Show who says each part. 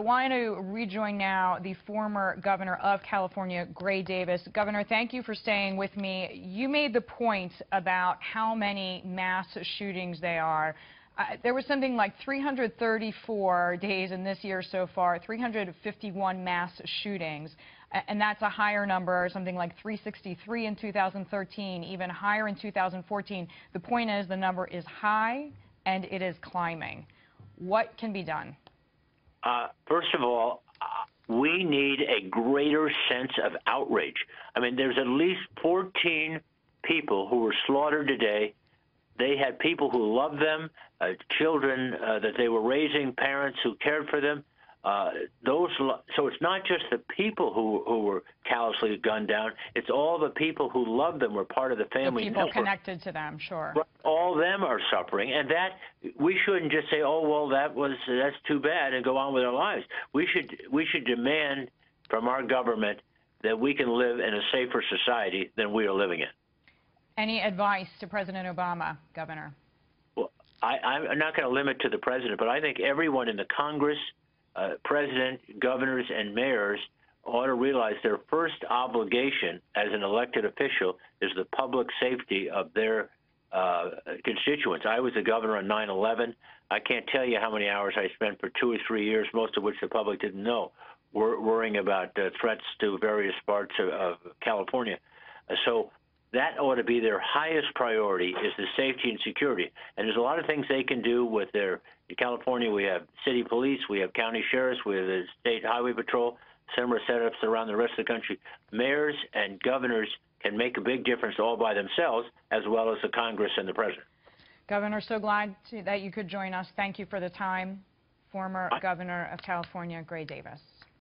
Speaker 1: I want to rejoin now the former governor of California, Gray Davis. Governor, thank you for staying with me. You made the point about how many mass shootings there are. Uh, there was something like 334 days in this year so far, 351 mass shootings. And that's a higher number, something like 363 in 2013, even higher in 2014. The point is the number is high and it is climbing. What can be done?
Speaker 2: Uh, first of all, uh, we need a greater sense of outrage. I mean, there's at least 14 people who were slaughtered today. They had people who loved them, uh, children uh, that they were raising, parents who cared for them. Uh, those so it's not just the people who who were callously gunned down. It's all the people who loved them were part of the family.
Speaker 1: The people network. connected to them, sure.
Speaker 2: All them are suffering, and that we shouldn't just say, "Oh well, that was that's too bad," and go on with our lives. We should we should demand from our government that we can live in a safer society than we are living in.
Speaker 1: Any advice to President Obama, Governor?
Speaker 2: Well, I, I'm not going to limit to the president, but I think everyone in the Congress uh, president, governors, and mayors ought to realize their first obligation as an elected official is the public safety of their uh, constituents. I was a governor on 9 11. I can't tell you how many hours I spent for two or three years, most of which the public didn't know, worrying about uh, threats to various parts of, of California. So that ought to be their highest priority is the safety and security. And there's a lot of things they can do with their in California. We have city police, we have county sheriffs, we have the state highway patrol, similar setups around the rest of the country. Mayors and governors can make a big difference all by themselves, as well as the Congress and the president.
Speaker 1: Governor, so glad to, that you could join us. Thank you for the time. Former
Speaker 2: I
Speaker 1: Governor of California, Gray Davis.